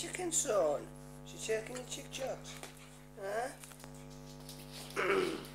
chicken, son? she's taking your chick chops. Huh?